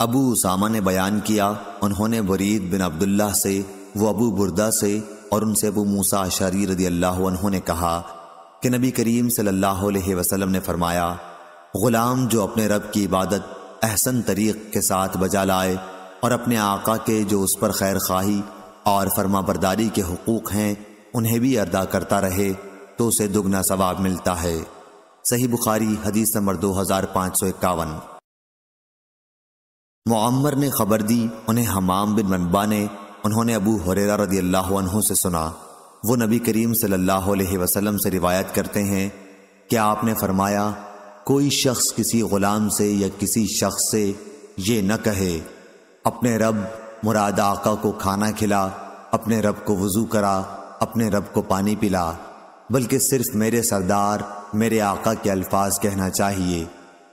अबू उसामा ने बयान किया, उन्होंने वरीद बिन अब्दुल्ला से, वो अबू बुरदा से और उनसे अबू मूसा अशारी रदी अल्लाह ने कहा कि नबी करीम सल्लल्लाहु अलैहि वसल्लम ने फरमाया, ग़ुलाम जो अपने रब की इबादत अहसन तरीक़ के साथ बजा लाए और अपने आका के जो उस पर खैर खाही और फर्मा बरदारी के हकूक़ हैं, उन्हें भी अदा करता रहे तो उसे दुगना सवाब मिलता है। सही बुखारी, हदीस नंबर दो हज़ार पाँच सौ इक्यावन। मुआमर ने खबर दी, उन्हें हमाम बिन मनबा ने, उन्होंने अबू हुरेरा रदी अल्लाह से सुना। वो नबी करीम सल्लल्लाहु अलैहि वसल्लम से रिवायत करते हैं कि आपने फरमाया, कोई शख्स किसी गुलाम से या किसी शख्स से ये न कहे, अपने रब मुराद आका को खाना खिला, अपने रब को वज़ू करा, अपने रब को पानी पिला, बल्कि सिर्फ़ मेरे सरदार, मेरे आका के अल्फाज कहना चाहिए।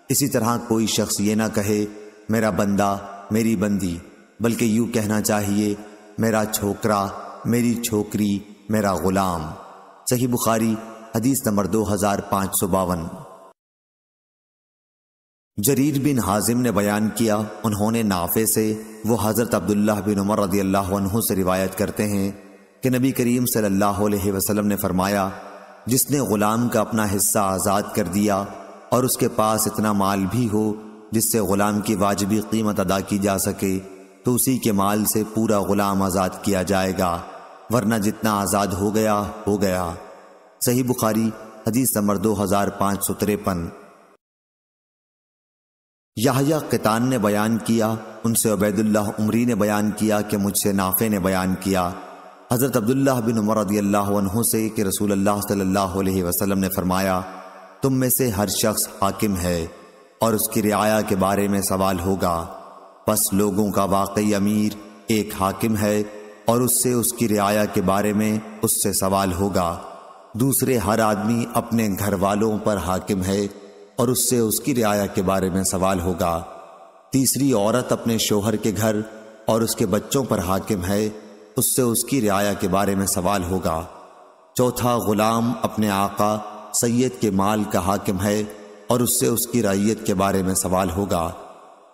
इसी तरह कोई शख्स ये ना कहे मेरा बंदा, मेरी बंदी, बल्कि यूँ कहना चाहिए, मेरा छोकरा, मेरी छोकरी, मेरा गुलाम। सही बुखारी, हदीस नंबर दो हज़ार पाँच सौ बावन। जरीर बिन हाजिम ने बयान किया, उन्होंने नाफे से, वो हज़रत अब्दुल्ला बिन उमर रदी अल्लाह से रिवायत करते हैं, कि नबी करीम सल्लल्लाहु अलैहि वसल्लम ने फरमाया, जिसने ग़ुलाम का अपना हिस्सा आज़ाद कर दिया, और उसके पास इतना माल भी हो जिससे ग़ुलाम की वाजबी कीमत अदा की जा सके तो उसी के माल से पूरा ग़ुलाम आज़ाद किया जाएगा, वरना जितना आज़ाद हो गया हो गया। सही बुखारी, हदीस नंबर दो हज़ार पाँच सौ तिरपन। याहिया कितान ने बयान किया, उनसे उबैदुल्लाह उमरी ने बयान किया कि मुझसे नाफे ने बयान किया। हज़रत अब्दुल्लाह बिन उमर रदी अल्लाह से कि रसूल अल्लाह सल्लल्लाहु अलैहि वसल्लम ने फरमाया, तुम में से हर शख्स हाकिम है। और उसकी रियाया के बारे में सवाल होगा। बस लोगों का वाकई अमीर एक हाकिम है और उससे उसकी रियाया के बारे में उससे सवाल होगा। दूसरे हर आदमी अपने घर वालों पर हाकिम है और उससे उसकी रियाया के बारे में सवाल होगा। तीसरी औरत अपने शोहर के घर और उसके बच्चों पर हाकिम है, उससे उसकी रियाया के बारे में सवाल होगा। चौथा गुलाम अपने आका सैयद के माल का हाकिम है और उससे उसकी रैयत के बारे में सवाल होगा।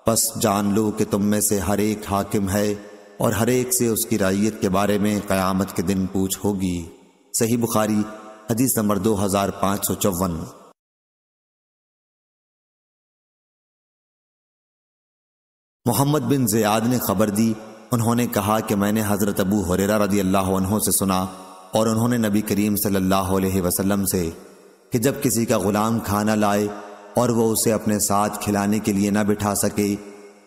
बस जान लो कि तुम में से हर एक हाकिम है और हर एक से उसकी रैयत के बारे में क़यामत के दिन पूछ होगी। सही बुखारी, हदीस नंबर दो हज़ार पाँच सौ चौवन। मोहम्मद बिन जयाद ने खबर दी। उन्होंने कहा कि मैंने हज़रत अबू हुरेरा रदी अल्लाह से सुना और उन्होंने नबी करीम सल्लल्लाहु अलैहि वसल्लम से कि जब किसी का गुलाम खाना लाए और वह उसे अपने साथ खिलाने के लिए ना बिठा सके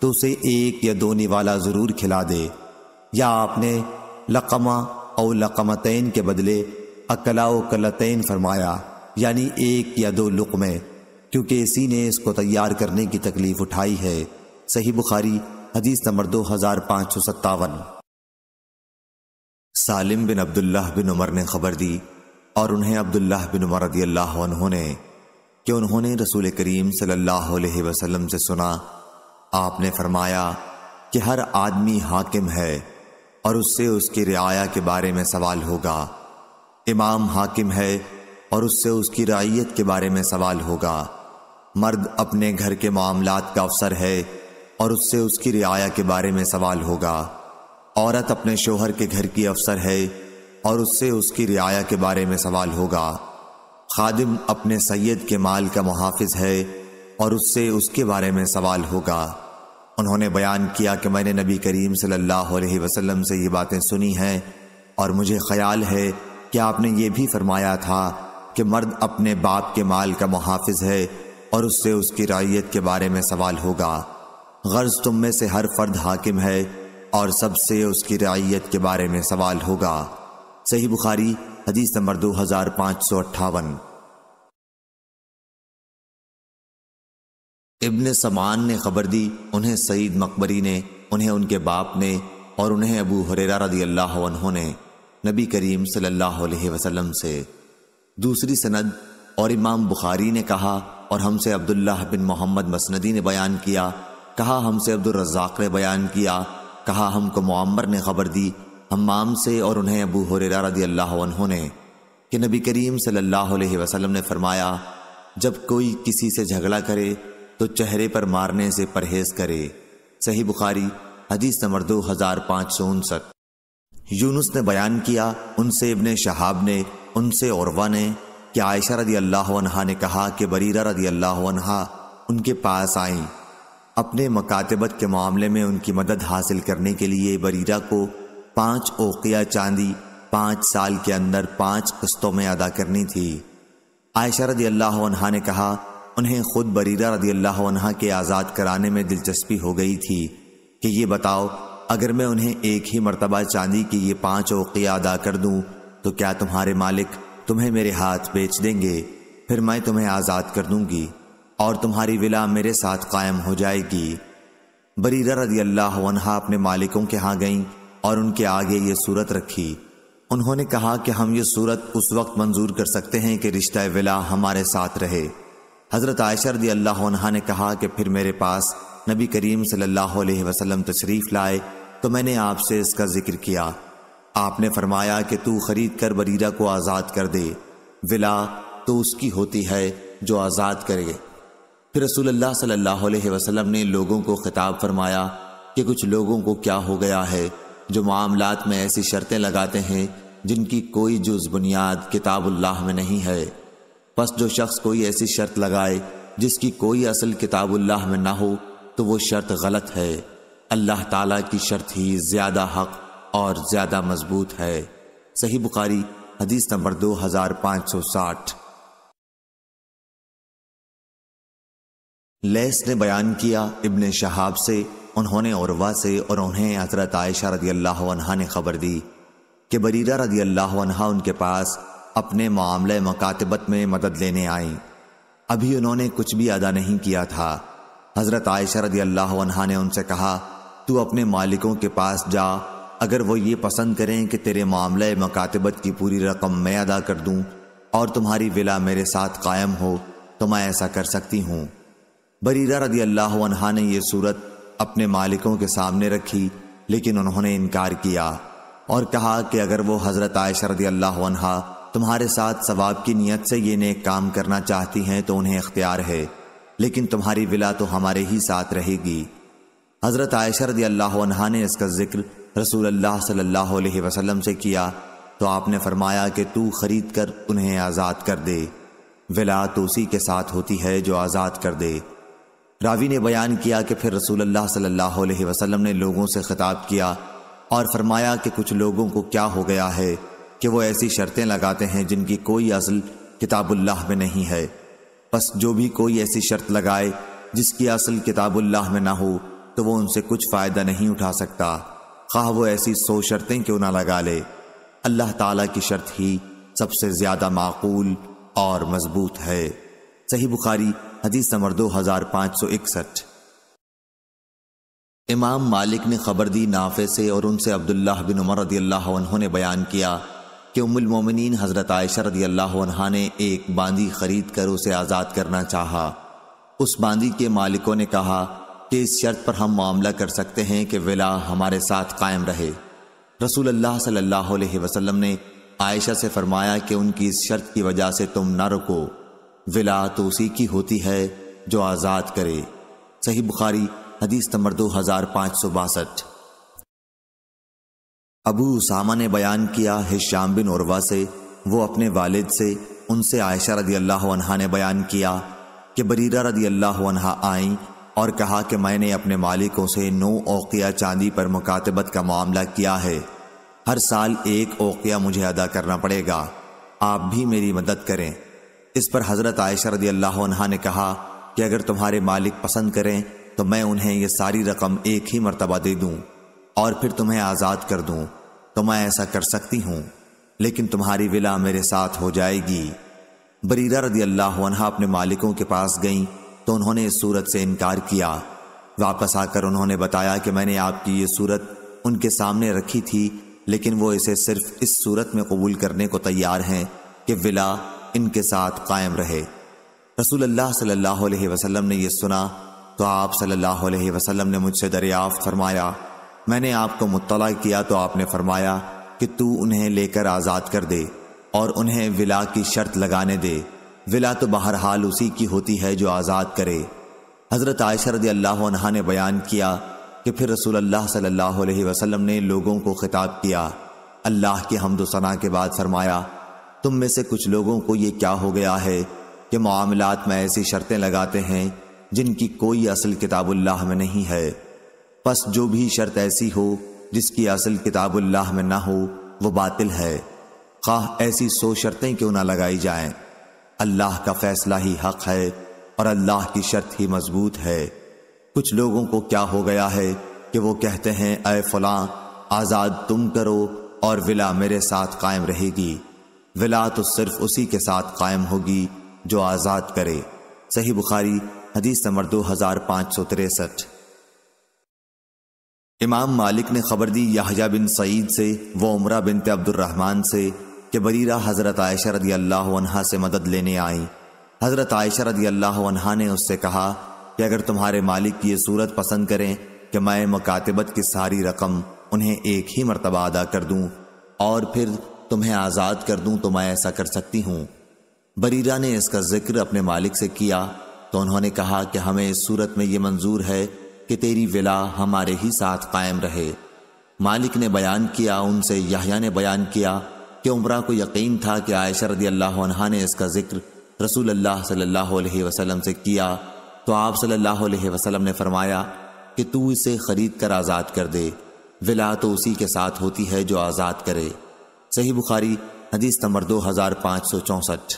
तो उसे एक या दो निवाला ज़रूर खिला दे। या आपने लकमा और लकमतैन के बदले अकला कलतैन फरमाया, यानी एक या दो लुकमे, क्योंकि इसी ने इसको तैयार करने की तकलीफ़ उठाई है। सही बुखारी, हदीस नंबर दो हज़ार पाँच सौ सत्तावन। सालिम बिन अब्दुल्लाह बिन उमर ने खबर दी और उन्हें अब्दुल्लाह बिन उमर रदी अल्लाह ने कि उन्होंने रसूल करीम सल्लल्लाहु अलैहि वसल्लम से सुना, आपने फरमाया कि हर आदमी हाकिम है और उससे उसकी रियाया के बारे में सवाल होगा। इमाम हाकिम है और उससे उसकी रैयत के बारे में सवाल होगा। मर्द अपने घर के मामलात का अफसर है और उससे उसकी रियाया के बारे में सवाल होगा। औरत अपने शोहर के घर की अफसर है और उससे उसकी रियाया के बारे में सवाल होगा। खादिम अपने सैयद के माल का मुहाफिज है और उससे उसके बारे में सवाल होगा। उन्होंने बयान किया कि मैंने नबी करीम सल्लल्लाहु अलैहि वसल्लम से ये बातें सुनी हैं और मुझे ख्याल है कि आपने ये भी फरमाया था कि मर्द अपने बाप के माल का मुहाफिज है और उससे उसकी रैयत के बारे में सवाल होगा। गर्ज तुम में से हर फर्द हाकिम है और सबसे उसकी रैयत के बारे में सवाल होगा। सही बुखारी, हदीस नंबर दो हज़ार पाँच सौ अट्ठावन। इब्न समान ने खबर दी, उन्हें सईद मकबरी ने, उन्हें उनके बाप ने और उन्हें अबू हुरेरा रदी अल्लाह ने, नबी करीम सल्लल्लाहु अलैहि वसल्लम से। दूसरी सनद और इमाम बुखारी ने कहा और हमसे अब्दुल्लाह बिन मोहम्मद मसनदी ने बयान किया, कहा हमसे अब्दुल रज़ाक ने बयान किया, कहा हमको मुआमर ने खबर दी हम्माम से और उन्हें अबू हुरेरा रदी अल्लाह ने कि नबी करीम सल्लल्लाहु अलैहि वसल्लम ने फरमाया, जब कोई किसी से झगड़ा करे तो चेहरे पर मारने से परहेज करे। सही बुखारी, हदीस नंबर दो हज़ार पाँच सौ उनसठ। यूनुस ने बयान किया, उनसे इबन शहाब ने, उनसे औरवा ने, कि आयशा रदी अल्लाह ने कहा कि बरीरा रदी अल्लाह उनके पास आई। अपने मकातबत के मामले में उनकी मदद हासिल करने के लिए बरीरा को पाँच ओकिया चांदी पाँच साल के अंदर पाँच किस्तों में अदा करनी थी। आयशा रदी अल्लाह ने कहा, उन्हें खुद बरीरा रदी अल्लाह के आज़ाद कराने में दिलचस्पी हो गई थी कि ये बताओ, अगर मैं उन्हें एक ही मरतबा चांदी की ये पाँच ओकिया अदा कर दूँ तो क्या तुम्हारे मालिक तुम्हें मेरे हाथ बेच देंगे? फिर मैं तुम्हें आज़ाद कर दूँगी और तुम्हारी विला मेरे साथ कायम हो जाएगी। बरीरा रदी अल्लाह अपने मालिकों के यहाँ गईं और उनके आगे ये सूरत रखी। उन्होंने कहा कि हम ये सूरत उस वक्त मंजूर कर सकते हैं कि रिश्ता विला हमारे साथ रहे। हज़रत आयशर दी अल्लाह ने कहा कि फिर मेरे पास नबी करीम सल्लल्लाहु अलैहि वसल्लम तशरीफ़ लाए तो मैंने आपसे इसका ज़िक्र किया। आपने फरमाया कि तू खरीद कर बरीरा को आज़ाद कर दे। विला तो उसकी होती है जो आज़ाद करे। फिर रसूलुल्लाह सल्लल्लाहु ने लोगों को खिताब फरमाया कि कुछ लोगों को क्या हो गया है? जो मामलात में ऐसी शर्तें लगाते हैं, जिनकी कोई जुज बुनियाद किताबुल्लाह में नहीं है। बस जो शख्स कोई ऐसी शर्त लगाए, जिसकी कोई असल किताबुल्लाह में ना हो तो वो शर्त गलत है। अल्लाह ताला की शर्त ही ज़्यादा हक और ज़्यादा मज़बूत है। सही बुखारी, हदीस नंबर दो हज़ार पाँच सौ साठ। लेस ने बयान किया, इब्ने शहाब से उन्होंने औरवा से और उन्हें हज़रत आयशा रदी अल्लाह ने खबर दी कि बरीरा रदी अल्लाह उनके पास अपने मामले मकातबत में मदद लेने आई। अभी उन्होंने कुछ भी अदा नहीं किया था। हज़रत आयशा रदी अल्लाह ने उनसे कहा, तू अपने मालिकों के पास जा, अगर वो ये पसंद करें कि तेरे मामले मकातबत की पूरी रकम मैं अदा कर दूँ और तुम्हारी विला मेरे साथ कायम हो तो मैं ऐसा कर सकती हूँ। बरीरा रदी अल्लाह ने यह सूरत अपने मालिकों के सामने रखी, लेकिन उन्होंने इनकार किया और कहा कि अगर वो हज़रत आयशा रदी अल्लाह तुम्हारे साथ सवाब की नीयत से ये नेक काम करना चाहती हैं तो उन्हें इख्तियार है, लेकिन तुम्हारी विला तो हमारे ही साथ रहेगी। हज़रत आयशा रदी अल्लाह ने इसका ज़िक्र रसूल अल्लाह सल्लल्लाहु अलैहि वसल्लम से किया तो आपने फरमाया कि तू खरीद कर उन्हें आज़ाद कर दे। विला तो उसी के साथ होती है जो आज़ाद कर दे। रावी ने बयान किया कि फिर रसूल अल्लाह सल्लल्लाहु अलैहि वसल्लम ने लोगों से खिताब किया और फरमाया कि कुछ लोगों को क्या हो गया है कि वो ऐसी शर्तें लगाते हैं जिनकी कोई असल किताबुल्लाह में नहीं है। बस जो भी कोई ऐसी शर्त लगाए जिसकी असल किताबुल्लाह में ना हो तो वो उनसे कुछ फ़ायदा नहीं उठा सकता। खा वो ऐसी सौ शर्तें क्यों ना लगा ले? अल्लाह ताला की शर्त ही सबसे ज़्यादा माकूल और मज़बूत है। सही बुखारी, हदीस नंबर दो हज़ार पाँच सौ इकसठ। इमाम मालिक ने खबर दी नाफे से और उनसे अब्दुल्ला बिन उमर रदी अल्लाह ने बयान किया कि उमुलमोमिन हज़रत आयशा रदी अल्लाह ने एक बांदी खरीद कर उसे आज़ाद करना चाहा। उस बांदी के मालिकों ने कहा कि इस शर्त पर हम मामला कर सकते हैं कि विला हमारे साथ कायम रहे। रसूल अल्लाह सल्लल्लाहु अलैहि वसल्लम ने आयशा से फरमाया कि उनकी इस शर्त की वजह से तुम न रुको। विला तो उसी की होती है जो आज़ाद करे। सही बुखारी, हदीस नंबर दो हज़ार पाँच सौ बासठ। अबू उसामा ने बयान किया, हिशाम बिन उर्वा से, वो अपने वालिद से, उनसे आयशा रदी अल्लाह ने बयान किया कि बरीरा रदी अल्लाह आई और कहा कि मैंने अपने मालिकों से नौ ओकिया चांदी पर मुकातबत का मामला किया है। हर साल एक ओकिया मुझे अदा करना पड़ेगा। आप भी मेरी मदद करें। इस पर हज़रत आयशा रदी अल्लाह ने कहा कि अगर तुम्हारे मालिक पसंद करें तो मैं उन्हें यह सारी रकम एक ही मरतबा दे दूँ और फिर तुम्हें आज़ाद कर दूँ। तो मैं ऐसा कर सकती हूँ, लेकिन तुम्हारी विला मेरे साथ हो जाएगी। बरीरा रदी अल्लाह अपने मालिकों के पास गईं तो उन्होंने इस सूरत से इनकार किया। वापस आकर उन्होंने बताया कि मैंने आपकी ये सूरत उनके सामने रखी थी, लेकिन वो इसे सिर्फ़ इस सूरत में कबूल करने को तैयार हैं कि विला इनके साथ कायम रहे। रसूल अल्लाह सल्लल्लाहु अलैहि वसल्लम ने यह सुना तो आप सल्लल्लाहु अलैहि वसल्लम ने मुझसे दरियाफ्त फरमाया, मैंने आपको मुतला किया तो आपने फरमाया कि तू उन्हें लेकर आज़ाद कर दे और उन्हें विला की शर्त लगाने दे। विला तो बहरहाल उसी की होती है जो आज़ाद करे। हज़रत आयशा अल्लाह ने बयान किया कि फिर रसूल अल्लाह सल्लल्लाहु अलैहि वसल्लम ने लोगों को खिताब किया। अल्लाह की हमदोसना के बाद फरमाया तुम में से कुछ लोगों को ये क्या हो गया है कि मामलात में ऐसी शर्तें लगाते हैं जिनकी कोई असल किताबुल्लाह में नहीं है। बस जो भी शर्त ऐसी हो जिसकी असल किताबुल्लाह में ना हो, वो बातिल है। खाह, ऐसी सो शर्तें क्यों ना लगाई जाएँ? अल्लाह का फैसला ही हक है और अल्लाह की शर्त ही मज़बूत है। कुछ लोगों को क्या हो गया है कि वो कहते हैं अय फलां, आज़ाद तुम करो और विला मेरे साथ कायम रहेगी। विला तो सिर्फ़ उसी के साथ कायम होगी जो आज़ाद करे। सही बुखारी, हदीस नंबर दो हज़ार पाँच सौ तिरसठ। इमाम मालिक ने खबर दी याहया बिन सईद से, वो उमरा बिन अब्दुलरहमान से, कि बरीरा हज़रत आयशा रदी अल्लाह से मदद लेने आई। हज़रत आयशा रदी अल्लाह ने उससे कहा कि अगर तुम्हारे मालिक की ये सूरत पसंद करें कि मैं मुकातबत की सारी रकम उन्हें एक ही मरतबा अदा कर दूँ, और फिर तुम्हें आज़ाद कर दूँ तो मैं ऐसा कर सकती हूँ। बरीरा ने इसका ज़िक्र अपने मालिक से किया तो उन्होंने कहा कि हमें इस सूरत में यह मंजूर है कि तेरी विला हमारे ही साथ कायम रहे। मालिक ने बयान किया, उनसे याहिया ने बयान किया कि उमरा को यकीन था कि आयशा रदी अल्लाह ने इसका ज़िक्र रसूल अल्लाह सल्लल्लाहु अलैहि वसल्लम से किया। तो आप सल्लल्लाहु अलैहि वसल्लम ने फरमाया कि तू इसे खरीद कर आज़ाद कर दे। विला तो उसी के साथ होती है जो आज़ाद करे। सही बुखारी, हदीस नंबर दो हज़ार पाँच सौ चौसठ।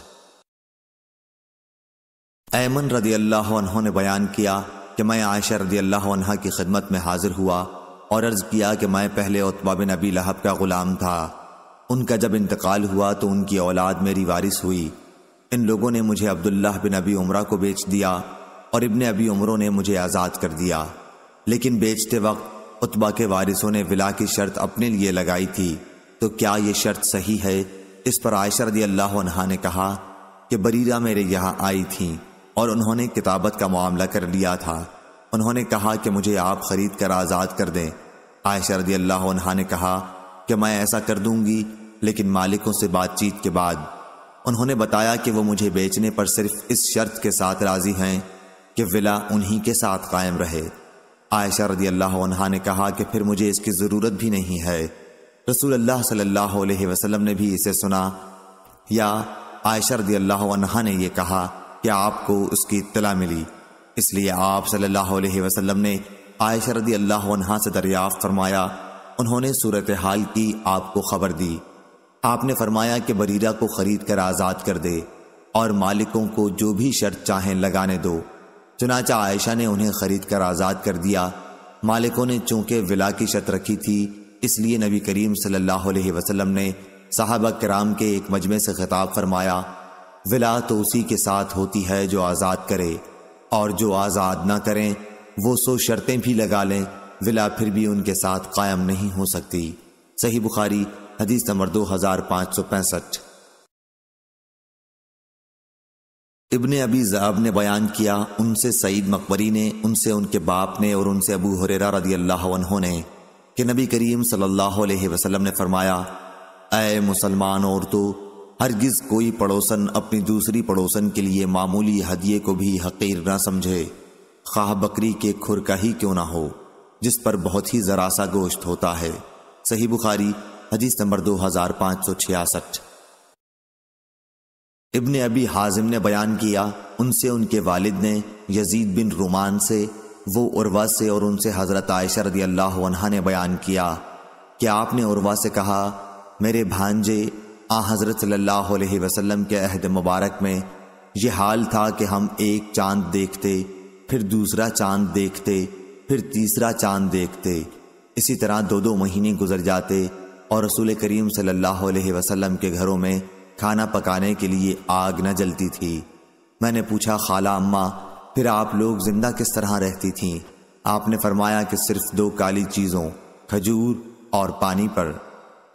ऐमन रदी अल्लाह ने बयान किया कि मैं आयशा रदी अल्लाह की खिदमत में हाजिर हुआ और अर्ज़ किया कि मैं पहले उतबा बिन नबी लहब का गुलाम था। उनका जब इंतकाल हुआ तो उनकी औलाद मेरी वारिस हुई। इन लोगों ने मुझे अब्दुल्लाह बिन अबी उमरा को बेच दिया और इबन अबी उमरों ने मुझे आज़ाद कर दिया। लेकिन बेचते वक्त उतबा के वारिसों ने विला की शर्त अपने लिए लगाई थी। तो क्या ये शर्त सही है? इस पर आयशा रदी अल्लाह ने कहा कि बरीरा मेरे यहाँ आई थी और उन्होंने किताबत का मामला कर लिया था। उन्होंने कहा कि मुझे आप खरीद कर आज़ाद कर दें। आयशा रदी अल्लाह ने कहा कि मैं ऐसा कर दूँगी, लेकिन मालिकों से बातचीत के बाद उन्होंने बताया कि वो मुझे बेचने पर सिर्फ़ इस शर्त के साथ राज़ी हैं कि विला उन्हीं के साथ कायम रहे। आयशा रदी अल्लाह ने कहा कि फिर मुझे इसकी ज़रूरत भी नहीं है। रसूल अल्लाह सल्लल्लाहु अलैहि वसल्लम ने भी इसे सुना। या आयशा रदी अल्लाह ने यह कहा कि आपको उसकी इतला मिली। इसलिए आप सल्लल्लाहु अलैहि वसल्लम ने आयशा रदी अल्लाह से दरियाफ्त फरमाया, उन्होंने सूरत हाल की आपको खबर दी। आपने फरमाया कि बरीरा को खरीद कर आज़ाद कर दे और मालिकों को जो भी शर्त चाहें लगाने दो। चुनाचा आयशा ने उन्हें खरीद कर आज़ाद कर दिया। मालिकों ने चूँकि विला की शर्त रखी थी इसलिए नबी करीम सल्लल्लाहु अलैहि वसल्लम ने साहबा कराम के एक मजमे से खिताब फरमाया, विला तो उसी के साथ होती है जो आज़ाद करे, और जो आज़ाद ना करें, वो सो शर्तें भी लगा लें, विला फिर भी उनके साथ कायम नहीं हो सकती। सही बुखारी, हदीस नंबर दो हज़ार पाँच सौ पैंसठ। इब्ने अबी ज़ाब ने बयान किया, उनसे सईद मकबरी ने, उनसे उनके बाप ने और उनसे अबू हुरेरा रदी अल्लाह ने कि नबी करीम सल्लल्लाहु अलैहि वसल्लम ने फरमाया अय मुसलमान औरतों, हरगिज कोई पड़ोसन अपनी दूसरी पड़ोसन के लिए मामूली हदिये को भी हकीर ना समझे। खाह बकरी के खुर का ही क्यों ना हो, जिस पर बहुत ही जरा सा गोश्त होता है। सही बुखारी, हदीस नंबर दो हज़ार पाँच सौ छियासठ। इब्ने अबी हाजिम ने बयान किया, उनसे उनके वालिद ने यजीद बिन रुमान से वो उर्वा से और उनसे हज़रत आयशा रदी अल्लाह ने बयान किया कि आपने उर्वा से कहा, मेरे भांजे, आ हज़रत सल्लल्लाहु वसल्लम के अहद मुबारक में यह हाल था कि हम एक चाँद देखते, फिर दूसरा चाँद देखते, फिर तीसरा चाँद देखते। इसी तरह दो दो महीने गुजर जाते और रसूल करीम सल्लल्लाहु अलैहि वसल्लम के घरों में खाना पकाने के लिए आग न जलती थी। मैंने पूछा, खाला अम्मा फिर आप लोग ज़िंदा किस तरह रहती थीं? आपने फरमाया कि सिर्फ़ दो काली चीज़ों, खजूर और पानी पर।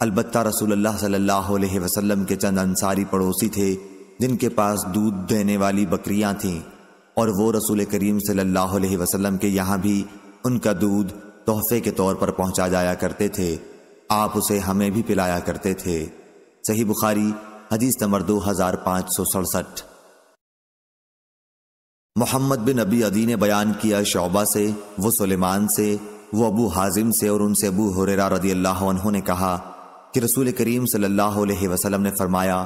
अलबत्ता रसूलुल्लाह सल्लल्लाहु अलैहि वसल्लम के चंद अंसारी पड़ोसी थे, जिनके पास दूध देने वाली बकरियाँ थीं, और वो रसूल करीम सल्लल्लाहु अलैहि वसल्लम के यहाँ भी उनका दूध तोहफे के तौर पर पहुँचा जाया करते थे। आप उसे हमें भी पिलाया करते थे। सही बुखारी, हदीस नंबर दो हज़ार पाँच सौ सड़सठ। मोहम्मद बिन अबी अदी ने बयान किया शोबा से, वो सुलेमान से, वो अबू हाजिम से और उनसे अबू हुरेरा रदी अल्लाह ने कहा कि रसूल करीम सल्लल्लाहु अलैहि वसल्लम ने फरमाया,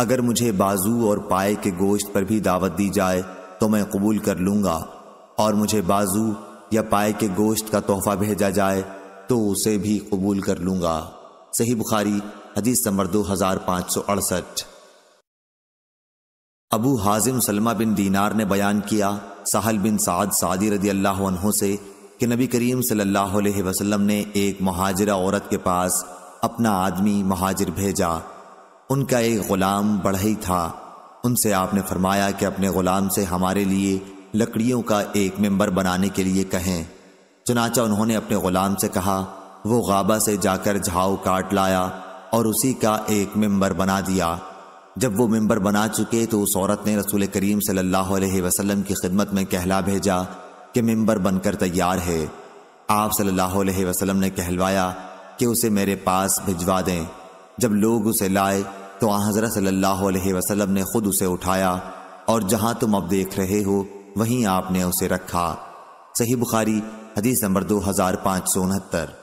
अगर मुझे बाजू और पाए के गोश्त पर भी दावत दी जाए तो मैं कबूल कर लूँगा। और मुझे बाजू या पाए के गोश्त का तोहफा भेजा जाए तो उसे भी कबूल कर लूँगा। सही बुखारी, हदीस नंबर दो हज़ार पाँच सौ अड़सठ। Abu Hazim Salma bin Dinar ने बयान किया, साहल बिन साद सादी रदी अल्लाह से, कि नबी करीम सल्लल्लाहु अलैहि वसल्लम ने एक महाजरा औरत के पास अपना आदमी महाजिर भेजा। उनका एक ग़ुलाम बढ़ई था। उनसे आपने फरमाया कि अपने ग़ुलाम से हमारे लिए लकड़ियों का एक मेंबर बनाने के लिए कहें। चुनाचा उन्होंने अपने ग़ुलाम से कहा, वो गाबा से जाकर झाव काट लाया और उसी का एक मेंबर बना दिया। जब वो मेंबर बना चुके तो उस औरत ने रसूल करीम सल्लल्लाहु अलैहि वसल्लम की खिदमत में कहला भेजा कि मेंबर बनकर तैयार है। आप सल्लल्लाहु अलैहि वसल्लम ने कहलवाया कि उसे मेरे पास भिजवा दें। जब लोग उसे लाए तो हज़रत सल्लल्लाहु अलैहि वसल्लम ने खुद उसे उठाया और जहाँ तुम अब देख रहे हो, वहीं आपने उसे रखा। सही बुखारी, हदीस नंबर दो हज़ार पाँच सौ उनहत्तर।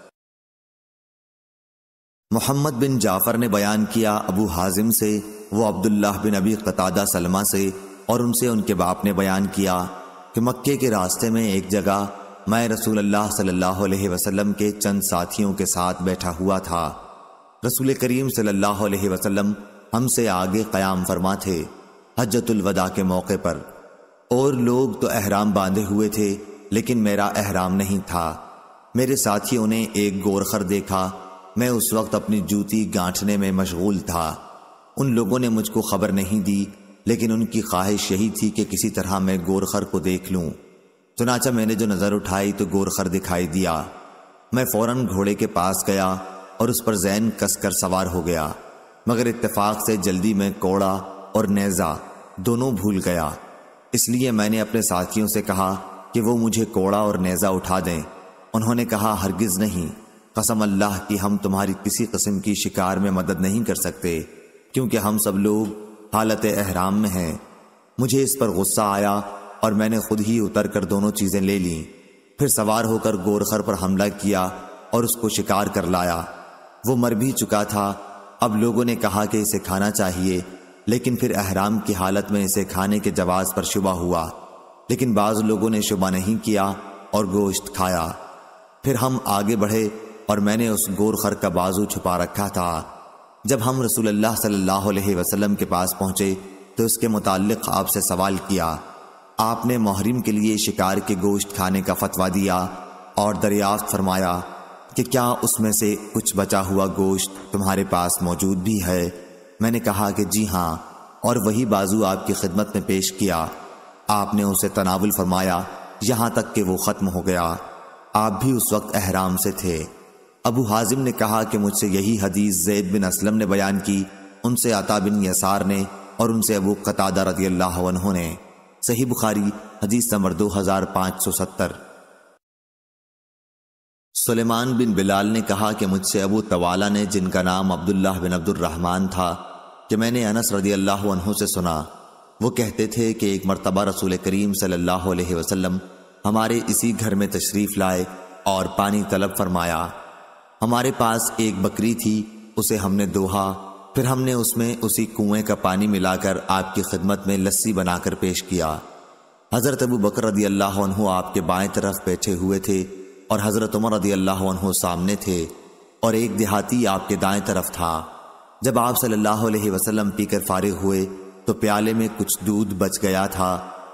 मोहम्मद बिन जाफ़र ने बयान किया अबू हाजिम से वो अब्दुल्लाह बिन अबी कतादा सलमा से और उनसे उनके बाप ने बयान किया कि मक्के के रास्ते में एक जगह मैं रसूल अल्लाह सल्लल्लाहु अलैहि वसल्लम के चंद साथियों के साथ बैठा हुआ था। रसूल करीम सल्लल्लाहु अलैहि वसल्लम हमसे आगे क़याम फरमा थे हजतुलवदा के मौके पर। और लोग तो अहराम बांधे हुए थे, लेकिन मेरा अहराम नहीं था। मेरे साथियों ने एक गोरखर देखा। मैं उस वक्त अपनी जूती गांठने में मशगूल था। उन लोगों ने मुझको खबर नहीं दी, लेकिन उनकी ख्वाहिश यही थी कि किसी तरह मैं गोरखर को देख लूँ। चुनाचा मैंने जो नज़र उठाई तो गोरखर दिखाई दिया। मैं फ़ौरन घोड़े के पास गया और उस पर जैन कसकर सवार हो गया। मगर इत्तेफाक से जल्दी में कोड़ा और नेज़ा दोनों भूल गया। इसलिए मैंने अपने साथियों से कहा कि वो मुझे कोड़ा और नेज़ा उठा दें। उन्होंने कहा, हरगिज़ नहीं। कसम अल्लाह की हम तुम्हारी किसी कस्म की शिकार में मदद नहीं कर सकते। क्योंकि हम सब लोग हालत अहराम में हैं। मुझे इस पर गुस्सा आया और मैंने खुद ही उतर कर दोनों चीज़ें ले ली। फिर सवार होकर गोरखर पर हमला किया और उसको शिकार कर लाया। वो मर भी चुका था। अब लोगों ने कहा कि इसे खाना चाहिए, लेकिन फिर अहराम की हालत में इसे खाने के जवाब पर शुबा हुआ। लेकिन बाज लोगों ने शुबा नहीं किया और गोश्त खाया। फिर हम आगे बढ़े और मैंने उस गोरखर का बाजू छुपा रखा था। जब हम रसूल अल्लाह सल्लल्लाहु अलैहि वसल्लम के पास पहुँचे तो उसके मुतालिक आपसे सवाल किया, आपने मोहरिम के लिए शिकार के गोश्त खाने का फतवा दिया और दरियाफ्त फरमाया कि क्या उसमें से कुछ बचा हुआ गोश्त तुम्हारे पास मौजूद भी है? मैंने कहा कि जी हाँ और वही बाजू आपकी खिदमत में पेश किया। आपने उसे तनावुल फरमाया, यहाँ तक कि वो ख़त्म हो गया। आप भी उस वक्त अहराम से थे। अबू हाजिम ने कहा कि मुझसे यही हदीस जैद बिन असलम ने बयान की। उनसे अता बिन यसार ने और उनसे अबू कतादा रदी अल्लाह ने। सही बुखारी, हदीस नंबर दो हज़ार पाँच सौ सत्तर। सुलेमान बिन बिलाल ने कहा कि मुझसे अबू तवाला ने, जिनका नाम अब्दुल्लाह बिन अब्दुलरहमान था, कि मैंने अनस रदी अल्लाह से सुना। वो कहते थे कि एक मरतबा रसूल करीम सल्लल्लाहु अलैहि वसल्लम हमारे इसी घर में तशरीफ़ लाए और पानी तलब फरमाया। हमारे पास एक बकरी थी, उसे हमने दोहा। फिर हमने उसमें उसी कुएँ का पानी मिलाकर आपकी खिदमत में लस्सी बनाकर पेश किया। हज़रत अबू बकर रदी अल्लाह आपके बाएँ तरफ़ बैठे हुए थे और हज़रत उमर रदी अल्लाह सामने थे और एक देहाती आपके दाएँ तरफ़ था। जब आप सल्लल्लाहु अलैहि वसल्लम पीकर फारिग हुए तो प्याले में कुछ दूध बच गया था।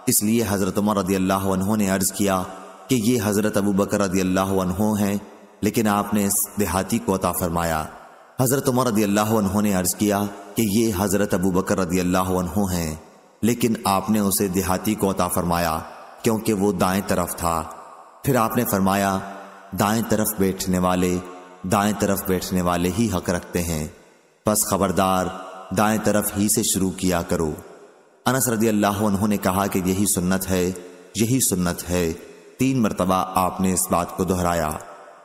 इसलिए हज़रत उमर रदी अल्लाह ने अर्ज़ किया कि ये हज़रत अबू बकर रदी अल्लाह हैं लेकिन आपने इस देहाती को अता फरमाया। हज़रत उमर रदी अल्लाह ने अर्ज़ किया कि ये हज़रत अबू बकर रदी अल्लाह हैं, लेकिन आपने उसे देहाती को अता फरमाया, क्योंकि वो दाएँ तरफ़ था। फिर आपने फरमाया, दाएँ तरफ़ बैठने वाले, दाएँ तरफ़ बैठने वाले ही हक रखते हैं। बस खबरदार, दाएँ तरफ़ ही से शुरू किया करो। अनस रदी अल्लाह ने कहा कि यही सुन्नत है, यही सुन्नत है। तीन मरतबा आपने इस बात को दोहराया।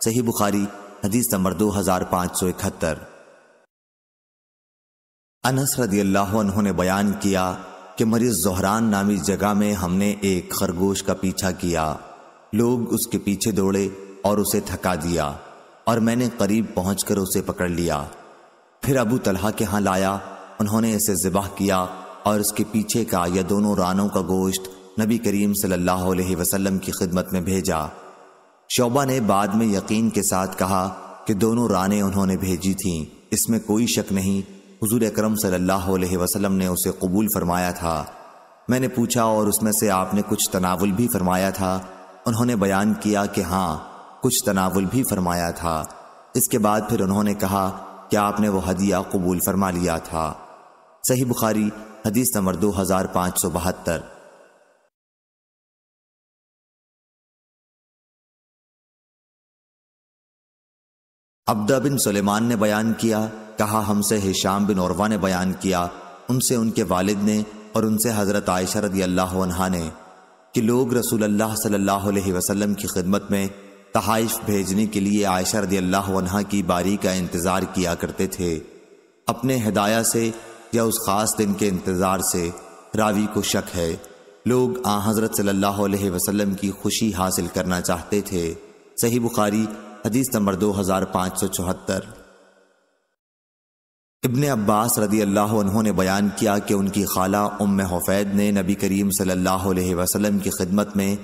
सही बुखारी, हदीस नंबर दो हज़ार पाँच सौ इकहत्तर। अनस रदी अल्लाह ने बयान किया कि मरीज़ जोहरान नामी जगह में हमने एक खरगोश का पीछा किया। लोग उसके पीछे दौड़े और उसे थका दिया और मैंने करीब पहुंचकर उसे पकड़ लिया। फिर अबू तलहा के यहाँ लाया, उन्होंने इसे ज़िबाह किया और उसके पीछे का या दोनों रानों का गोश्त नबी करीम सल्लल्लाहु अलैहि वसल्लम की खिदमत में भेजा। शोबा ने बाद में यकीन के साथ कहा कि दोनों रानें उन्होंने भेजी थीं। इसमें कोई शक नहीं, हुजूर अकरम सल्लल्लाहु अलैहि वसल्लम ने उसे कबूल फरमाया था। मैंने पूछा और उसमें से आपने कुछ तनावुल भी फरमाया था। उन्होंने बयान किया कि हाँ कुछ तनावुल भी फरमाया था। इसके बाद फिर उन्होंने कहा कि आपने वो हदिया कबूल फरमा लिया था? सही बुखारी, हदीस नंबर दो हज़ार पाँच सौ बहत्तर। अब्दा बिन सुलेमान ने बयान किया, कहा, हमसे हिशाम बिन औरवा ने बयान किया। उनसे उनके वालिद ने और उनसे हज़रत आयशा रदी अल्लाह ने कि लोग रसूल अल्लाह सल्लल्लाहु अलैहि वसल्लम की खिदमत में तहाइफ भेजने के लिए आयशा रदी अल्लाह की बारी का इंतज़ार किया करते थे। अपने हिदाया से या उस ख़ास दिन के इंतज़ार से रावी को शक है। लोग आ हज़रत सल्लल्लाहु की खुशी हासिल करना चाहते थे। सही बुखारी हदीस नंबर दो हज़ार पाँच सौ चौहत्तर। इब्ने अब्बास रदी अल्लाह उन्होंने बयान किया कि उनकी खाला उम हफैद ने नबी करीम सल्लल्लाहु अलैहि वसल्लम की खिदमत में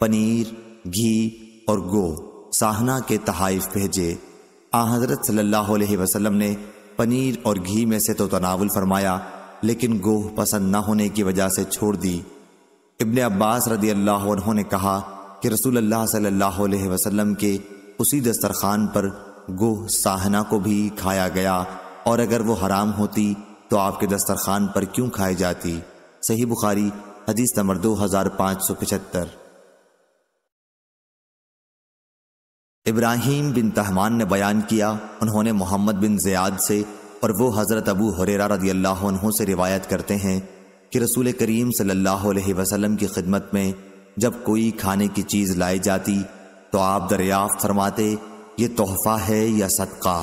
पनीर, घी और गो साहना के तहाइफ भेजे। आ हज़रत सल्लल्लाहु अलैहि वसल्लम ने पनीर और घी में से तो तनावुल फरमाया, लेकिन गोह पसंद न होने की वजह से छोड़ दी। इबन अब्बास रदी अल्लाह उन्होंने कहा कि रसूल अल्लाह सल्लल्लाहु के उसी दस्तरखान पर गोह साहना को भी खाया गया, और अगर वो हराम होती तो आपके दस्तरखान पर क्यों खाई जाती? सही बुखारी, हदीस नंबर दो हज़ार पाँच सौ पचहत्तर। इब्राहिम बिन तहमान ने बयान किया, उन्होंने मोहम्मद बिन जयाद से, और वो हज़रत अबू हुरेरा रदी अल्लाह से रिवायत करते हैं, कि रसूल करीम सल्लल्लाहु अलैहि वसल्लम की खिदमत में, जब कोई खाने की चीज़ लाई जाती तो आप दरियाफ्त फरमाते, ये तोहफा है या सदका?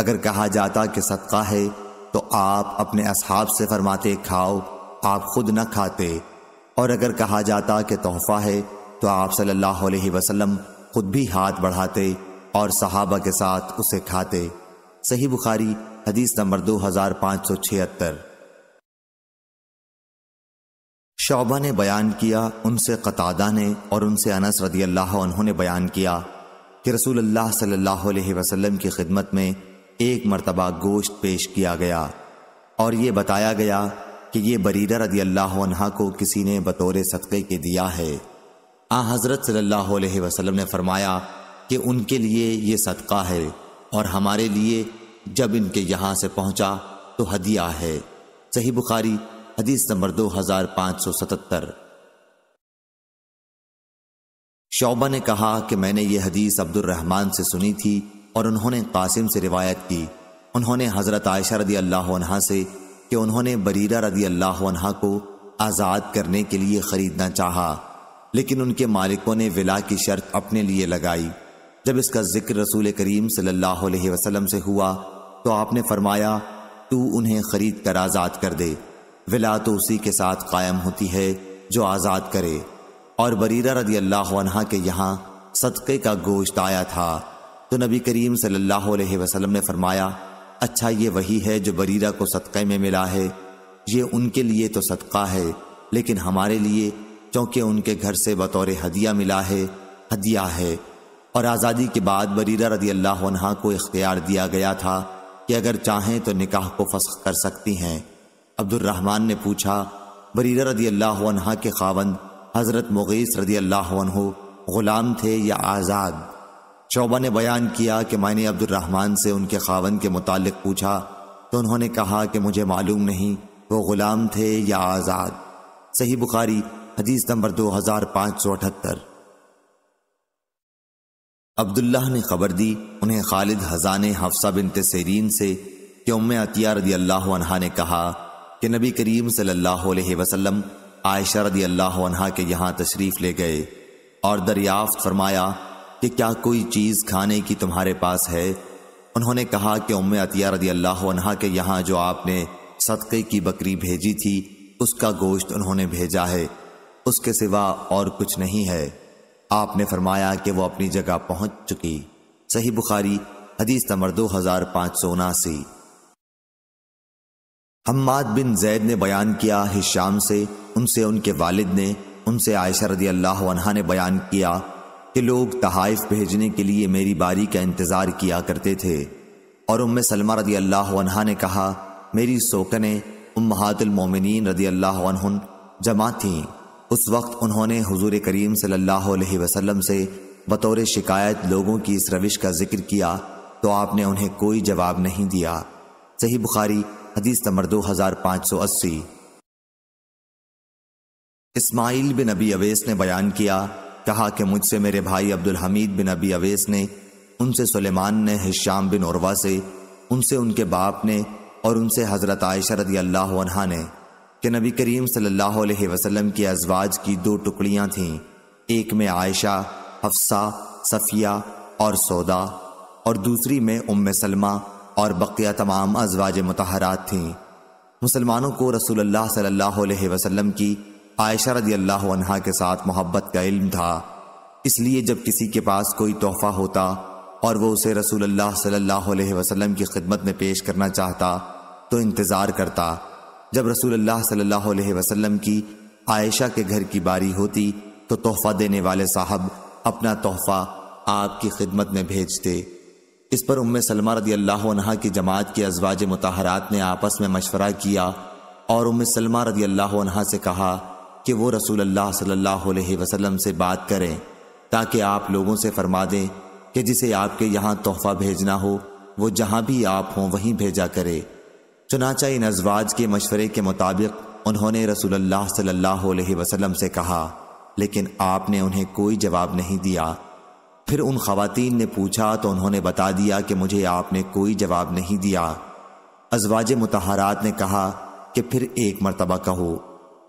अगर कहा जाता कि सदका है तो आप अपने असहाब से फरमाते, खाओ, आप खुद न खाते। और अगर कहा जाता कि तोहफा है तो आप सल्लल्लाहु अलैहि वसल्लम खुद भी हाथ बढ़ाते और सहाबा के साथ उसे खाते। सही बुखारी, हदीस नंबर दो हज़ार पाँच सौ छिहत्तर। शोबा ने बयान किया, उनसे कतादा ने और उनसे अनस रदी अल्लाह उन्होंने बयान किया कि रसूल अल्लाह सल्लल्लाहु अलैहि वसल्लम की खिदमत में एक मरतबा गोश्त पेश किया गया और ये बताया गया कि ये बरीरा रदी अल्लाह को किसी ने बतौर सदक़े के दिया है। आ हज़रत सल्लल्लाहु अलैहि वसल्लम ने फरमाया कि उनके लिए ये सदका है और हमारे लिए जब इनके यहाँ से पहुँचा तो हदिया है। सही बुखारी हदीस नंबर दो हज़ार पाँच सौ सतहत्तर। शौबा ने कहा कि मैंने ये हदीस अब्दुलरहमान से सुनी थी और उन्होंने कासिम से रिवायत की। उन्होंने हज़रत आयशा रदी अल्लाह से कि उन्होंने बरीरा रदी अल्लाह को आज़ाद करने के लिए ख़रीदना चाहा, लेकिन उनके मालिकों ने विला की शर्त अपने लिए लगाई। जब इसका ज़िक्र रसूल करीम सल्लल्लाहु अलैहि वसल्लम से हुआ तो आपने फरमाया, तू उन्हें खरीद कर आज़ाद कर दे। विला तो उसी के साथ कायम होती है, जो आज़ाद करे। और बरीरा रदी अल्लाह के यहाँ सदक़े का गोश्त आया था। तो नबी करीम सल्लल्लाहु अलैहि वसल्लम ने फरमाया अच्छा ये वही है जो बरीरा को सदक़े में मिला है। ये उनके लिए तो सदका है, लेकिन हमारे लिए, क्योंकि उनके घर से बतौर हदिया मिला है, हदिया है। और आज़ादी के बाद बरीरा रदी अल्लाह को इख्तियार दिया गया था कि अगर चाहें तो निकाह को फस्ख कर सकती हैं। अब्दुलरहमान ने पूछा बरीरा रदी अल्लाह के खावंद, हज़रत मुगीस रदी अल्लाह ग़ुलाम थे या आज़ाद? शोबा ने बयान किया कि मैंने अब्दुलरहमान से उनके खावन के मुतालिक पूछा तो उन्होंने कहा कि मुझे मालूम नहीं वो ग़ुलाम थे या आज़ाद। सही बुखारी, हदीस नंबर दो हज़ार पाँच सौ अठहत्तर। अब्दुल्लाह ने खबर दी उन्हें खालिद हजान हफ्सा बिन तरीन से कि उम्म अतिया रदी अल्लाह ने कहा कि नबी करीम सल्लल्लाहु अलैहि वसल्लम आयशा रदी अल्लाह के यहाँ तशरीफ़ ले गए और दरियाफ्त फरमाया कि क्या कोई चीज़ खाने की तुम्हारे पास है? उन्होंने कहा कि उम्म अतिया रदी अल्लाह के यहाँ जो आपने सदक़े की बकरी भेजी थी, उसका गोश्त उन्होंने भेजा है। उसके सिवा और कुछ नहीं है। आपने फरमाया कि वो अपनी जगह पहुँच चुकी। सही बुखारी, हदीस नंबर दो हज़ार पाँच सौ उनासी। हम्माद बिन जैद ने बयान किया, हिशाम से, उनसे उनके वालिद ने, उनसे आयशा रदी अल्लाह ने बयान किया कि लोग तहाइफ भेजने के लिए मेरी बारी का इंतज़ार किया करते थे। और उम्म सलमा रदी अल्लाह ने कहा, मेरी सोकने उम्मातुलमोमिन रदी अल्लाह जमा थीं। उस वक्त उन्होंने हुजूर करीम सल्लल्लाहु अलैहि वसल्लम से बतौर शिकायत लोगों की इस रविश का ज़िक्र किया तो आपने उन्हें कोई जवाब नहीं दिया। सही बुखारी हदीस नंबर दो हज़ार पाँच सौ अस्सी। इस्माइल बिन अबी अवेस ने बयान किया, कहा कि मुझसे मेरे भाई अब्दुल हमीद बिन अबी अवेस ने, उनसे सुलेमान ने, हिशाम बिन उर्वा से, उनसे उनके बाप ने और उनसे हज़रत आयशा रदी ने कि नबी करीम सल्लल्लाहु अलैहि वसल्लम की अजवाज की दो टुकड़ियाँ थीं, एक में आयशा, हफ्सा, सफ़िया और सौदा और दूसरी में उम सलमा और बकिया तमाम अजवाज मतहरात थीं। मुसलमानों को रसूलुल्लाह सल्लल्लाहु अलैहि वसल्लम की आयशा रदी अल्लाह के साथ मोहब्बत का इल्म था। इसलिए जब किसी के पास कोई तोहफा होता और वो उसे रसूलुल्लाह सल्लल्लाहु अलैहि वसल्लम की खिदमत में पेश करना चाहता तो इंतज़ार करता। जब रसूलुल्लाह सल्लल्लाहु अलैहि वसल्लम की आयशा के घर की बारी होती तो तोहफा देने वाले साहब अपना तोहफा आपकी खिदमत में भेजते। इस पर उम्म सलमा रदी अल्लाह की जमात के अजवाज मतहरात ने आपस में मशवरा किया और उम्म सलमा रदी अल्लाह से कहा कि वो रसूल अल्लाह सल्लल्लाहु अलैहि वसल्लम से बात करें, ताकि आप लोगों से फरमा दें कि जिसे आपके यहाँ तोहफा भेजना हो, वो जहाँ भी आप हों वहीं भेजा करे। चुनाचा इन अजवाज के मशवरे के मुताबिक उन्होंने रसूलुल्लाह सल्लल्लाहु अलैहि वसल्लम से कहा, लेकिन आपने उन्हें कोई जवाब नहीं दिया। फिर उन खातन ने पूछा तो उन्होंने बता दिया कि मुझे आपने कोई जवाब नहीं दिया। अजवाज मतहरात ने कहा कि फिर एक मरतबा कहो।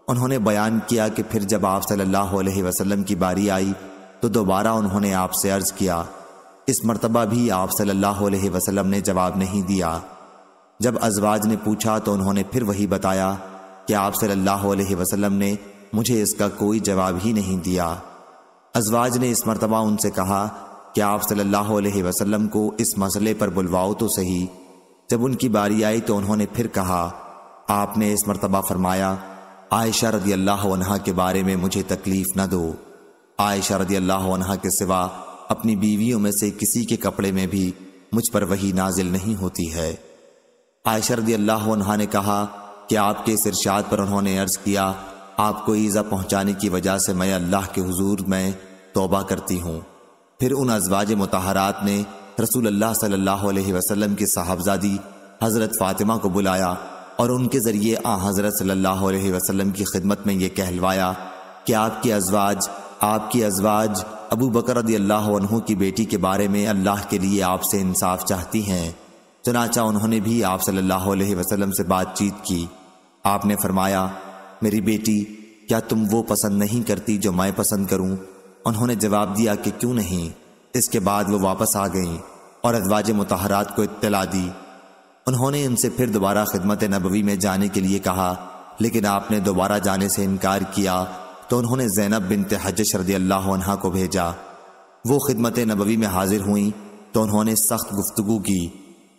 उन्होंने बयान किया कि फिर जब आप सल्लल्लाहु अलैहि वसल्लम की बारी आई तो दोबारा उन्होंने आपसे अर्ज़ किया। इस मरतबा भी आप सल्लल्लाहु अलैहि वसल्लम ने जवाब नहीं दिया। जब अजवाज ने पूछा तो उन्होंने फिर वही बताया कि आप सल्लल्लाहु अलैहि वसल्लम ने मुझे इसका कोई जवाब ही नहीं दिया। अजवाज ने इस मरतबा उनसे कहा कि आप सल्लल्लाहु अलैहि वसल्लम को इस मसले पर बुलवाओ तो सही? जब उनकी बारी आई तो उन्होंने फिर कहा, आपने इस मरतबा फरमाया, आयशा रदी अल्लाह के बारे में मुझे तकलीफ़ न दो। आयशा रदी अल्लाह के सिवा अपनी बीवियों में से किसी के कपड़े में भी मुझ पर वही नाजिल नहीं होती है। आयशरदी अल्लाह ने कहा कि आपके इस पर उन्होंने अर्ज़ किया आपको ईज़ा पहुँचाने की वजह से मैं अल्लाह के हुजूर में तोबा करती हूँ। फिर उन अजवाज मतहरात ने रसूल अल्लाह सल्लल्लाहु अलैहि वसल्लम की साहबजादी हज़रत फ़ातिमा को बुलाया और उनके ज़रिए आ हज़रत सल्लल्लाहु अलैहि वसल्लम की खिदमत में ये कहलवाया कि आपकी अजवाज आपकी अजवाज अबू बकर की बेटी के बारे में अल्लाह के लिए आपसे इंसाफ चाहती हैं। चनाचा उन्होंने भी आप सल्लल्लाहु अलैहि वसल्लम से बातचीत की। आपने फरमाया मेरी बेटी, क्या तुम वो पसंद नहीं करती जो मैं पसंद करूँ? उन्होंने जवाब दिया कि क्यों नहीं? इसके बाद वो वापस आ गईं और अजवाज मतहरात को इत्तला दी। उन्होंने उनसे फिर दोबारा खिदमत नबवी में जाने के लिए कहा, लेकिन आपने दोबारा जाने से इनकार किया तो उन्होंने जैनब बिन हज शरदी अल्लाह को भेजा। वो खिदमत नबवी में हाजिर हुई तो उन्होंने सख्त गुफ्तगु की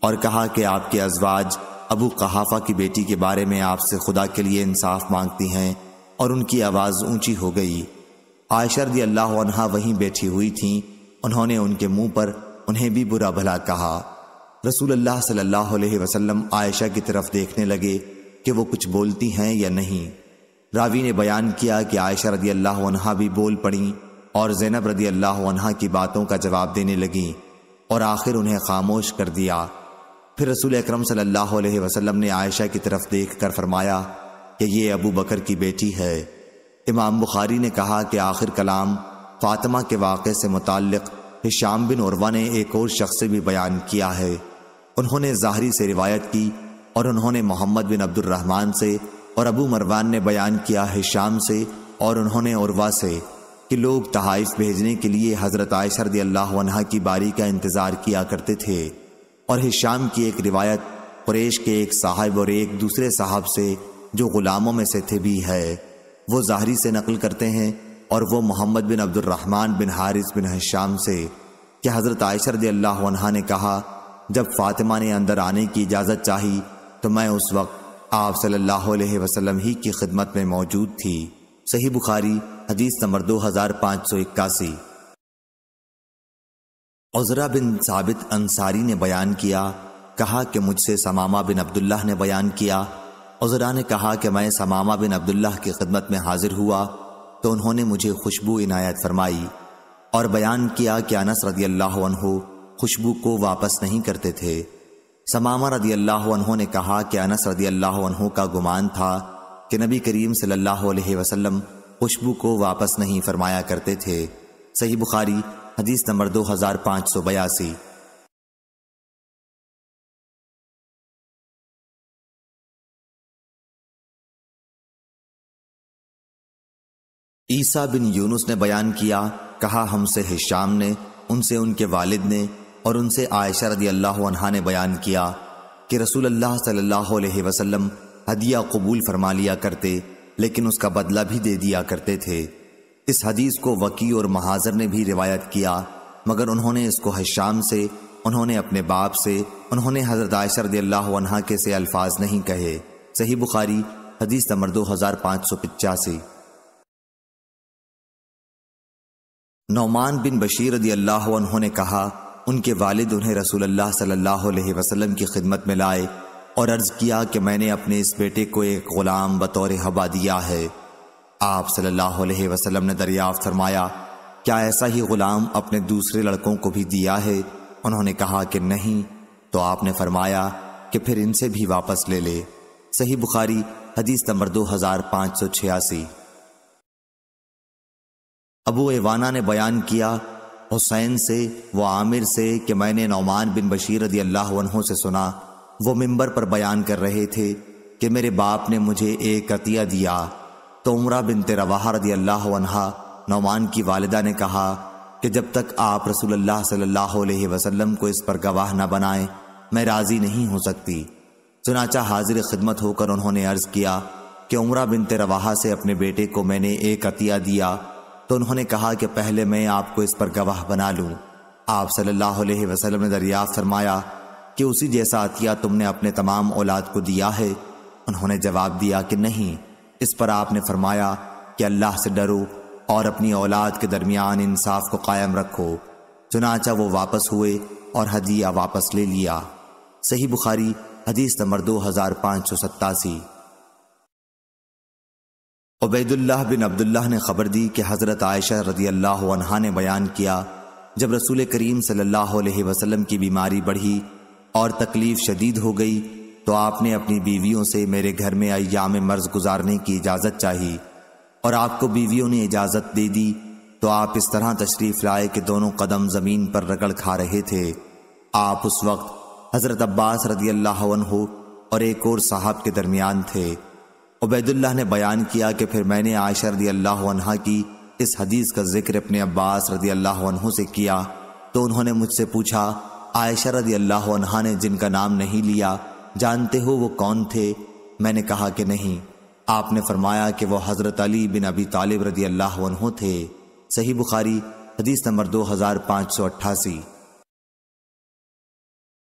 और कहा कि आपके अजवाज अबू कहाफा की बेटी के बारे में आपसे खुदा के लिए इंसाफ मांगती हैं और उनकी आवाज़ ऊँची हो गई। आयशर दी अल्लाह वहीं बैठी हुई थीं। उन्होंने उनके मुँह पर उन्हें भी बुरा भला कहा। रसूल अल्लाह सल्लल्लाहु अलैहि वसल्लम आयशा की तरफ़ देखने लगे कि वो कुछ बोलती हैं या नहीं। रावी ने बयान किया कि आयशा रदी अल्लाह भी बोल पड़ी और जैनब रदी अल्लाह की बातों का जवाब देने लगी और आखिर उन्हें खामोश कर दिया। फिर रसूल अक्रम वसल्लम ने आयशा की तरफ़ देख कर फरमाया कि ये अबू बकर की बेटी है। इमाम बुखारी ने कहा कि आखिर कलाम फातिमा के वाक़े से मुतक़ हिशाम बिन उर्वा ने एक और शख्स से भी बयान किया है। उन्होंने ज़ाहरी से रिवायत की और उन्होंने मोहम्मद बिन अब्दुलरहमान से और अबू मरवान ने बयान किया हिशाम से और उन्होंने उर्वा से कि लोग तहाइफ भेजने के लिए हज़रत आयशर अल्लाह की बारी का इंतज़ार किया करते थे। और हिशाम की एक रिवायत, कुरेश के एक साहब और एक दूसरे साहब से, जो गुलामों में से थे, भी है। वो जाहरी से नकल करते हैं और वो Mohammad bin Abdulrahman bin Haris बिन हशाम से। कि हज़रत आयशर अल्लाह ने कहा, जब फातिमा ने अंदर आने की इजाज़त चाही तो मैं उस वक्त आप सल्लल्लाहु अलैहि वसल्लम ही की खिदमत में मौजूद थी। सही बुखारी, हदीस नंबर दो हज़ार पाँच सौ इक्यासी। उजरा बिन साबित अंसारी ने बयान किया, कहा कि मुझसे समामा बिन अब्दुल्लाह ने बयान किया। उजरा ने कहा कि मैं समामा बिन अब्दुल्लाह की खिदमत में हाजिर हुआ तो उन्होंने मुझे खुशबू इनायत फरमाई और बयान किया कि अनस रदी अल्लाह खुशबू को वापस नहीं करते थे। समामा रदी अल्लाह ने कहा कि अनस रदी अल्लाह का गुमान था कि नबी करीम सल्लल्लाहु अलैहि वसल्लम खुशबू को वापस नहीं फरमाया करते थे। सही बुखारी हदीस नंबर दो हज़ार पाँच सौ बयासी। ईसा बिन यूनुस ने बयान किया, कहा, हमसे हिशाम ने, उनसे उनके वालिद ने और उनसे आयशा रदी अल्लाह ने बयान किया कि रसूल अल्लाह सल्लल्लाहु अलैहि वसल्लम हदिया कबूल फरमा लिया करते, लेकिन उसका बदला भी दे दिया करते थे। इस हदीस को वकी और महाजर ने भी रिवायत किया, मगर उन्होंने इसको हिशाम से, उन्होंने अपने बाप से, उन्होंने हज़रत आयशा रदी अल्लाह के से अल्फाज नहीं कहे। सही बुखारी, हदीस नंबर दो हज़ार पाँच सौ पिचासी। नौमान बिन बशीर अल्लाह उन्होंने कहा, उनके वालिद उन्हें रसूल अल्लाह सल्लल्लाहु अलैहि वसल्लम की खिदमत में लाए और अर्ज़ किया कि मैंने अपने इस बेटे को एक गुलाम बतौर हबा दिया है। आप सल्लल्लाहु अलैहि वसल्लम ने दरियाफ्त फरमाया, क्या ऐसा ही गुलाम अपने दूसरे लड़कों को भी दिया है? उन्होंने कहा कि नहीं। तो आपने फरमाया कि फिर इनसे भी वापस ले ले। सही बुखारी, हदीस नंबर दो हज़ार पाँच सौ छियासी। अबू एवाना ने बयान किया, हुसैन से, व आमिर से कि मैंने नौमान बिन बशीर रदी अल्लाह से सुना। वो मिंबर पर बयान कर रहे थे कि मेरे बाप ने मुझे एक अतिया दिया। तो उमरा बिन रवाह रदी अल्लाह नौमान की वालदा ने कहा कि जब तक आप रसूल अल्लाह सल्लल्लाहु अलैहि वसल्लम को इस पर गवाह न बनाएँ, मैं राज़ी नहीं हो सकती। चुनाचा हाजिर खिदमत होकर उन्होंने अर्ज़ किया कि उमरा बिन रवाहा से अपने बेटे को मैंने एक अतिया दिया तो उन्होंने कहा कि पहले मैं आपको इस पर गवाह बना लूँ। आप सल्लल्लाहु अलैहि वसल्लम ने दरियाफ्त फरमाया कि उसी जैसा अतिया तुमने अपने तमाम औलाद को दिया है, उन्होंने जवाब दिया कि नहीं। इस पर आपने फरमाया कि अल्लाह से डरो और अपनी औलाद के दरमियान इंसाफ को कायम रखो। चुनाचा वो वापस हुए और हदिया वापस ले लिया। सही बुखारी, हदीस नंबर दो हज़ार पाँच सौ सत्तासी। उबैदुल्लाह बिन अब्दुल्लाह ने खबर दी कि हज़रत आयशा रदी अल्लाह ने बयान किया, जब रसूल करीम सल्लल्लाहु अलैहि वसल्लम की बीमारी बढ़ी और तकलीफ़ शदीद हो गई तो आपने अपनी बीवियों से मेरे घर में अयाम मर्ज गुजारने की इजाज़त चाही और आपको बीवियों ने इजाज़त दे दी तो आप इस तरह तशरीफ़ लाए कि दोनों कदम ज़मीन पर रगड़ खा रहे थे। आप उस वक्त हज़रत अब्बास रदी अल्लाह और एक और साहब के दरमियान थे। उबैदुल्लाह ने बयान किया कि फिर मैंने आयशा रदी अल्लाह की इस हदीस का ज़िक्र अपने अब्बास रदी अल्लाह से किया तो उन्होंने मुझसे पूछा, आयशा रदी अल्लाह ने जिनका नाम नहीं लिया जानते हो वो कौन थे? मैंने कहा कि नहीं। आपने फरमाया कि वो हज़रत अली बिन अबी तालिब रदी अल्लाह थे। सही बुखारी, हदीस नंबर दो हज़ार पाँच सौ अट्ठासी।